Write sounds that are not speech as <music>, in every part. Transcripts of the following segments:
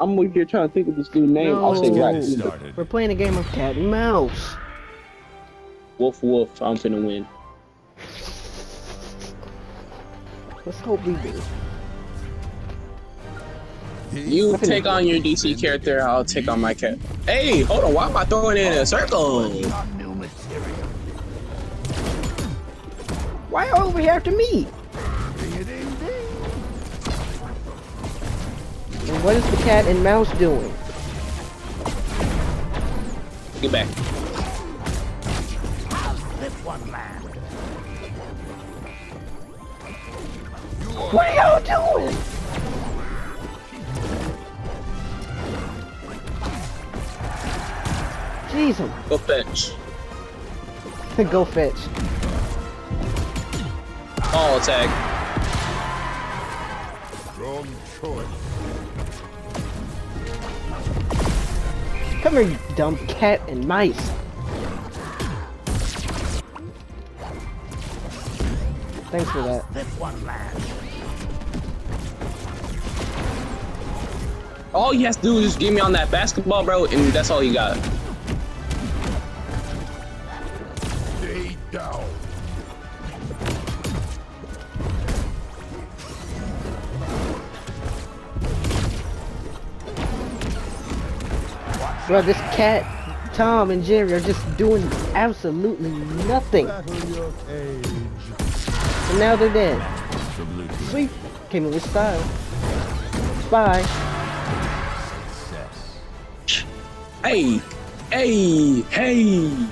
I'm over here trying to think of this dude's name. I'll say No. right. We're playing a game of cat and mouse. Wolf, wolf. I'm finna win. Let's hope we do. You take on your DC character, I'll take on my cat. Hey, hold on. Why am I throwing it in a circle? Why are we here after me? And what is the cat and mouse doing? Get back. What are y'all doing? Jeez, Go fetch. <laughs> go fetch. All attack. Wrong choice. Come here, you dumb cat and mice. Thanks for that. This one land. All he has to do is just get me on that basketball, bro, and that's all he got. Bro, this cat, Tom and Jerry are just doing absolutely nothing. Battle. And now they're dead. Sweet. Came in with style. Bye. Success. Hey, hey, hey.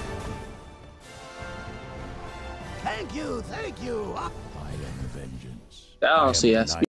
Thank you, thank you. I am vengeance. I I don't see the us.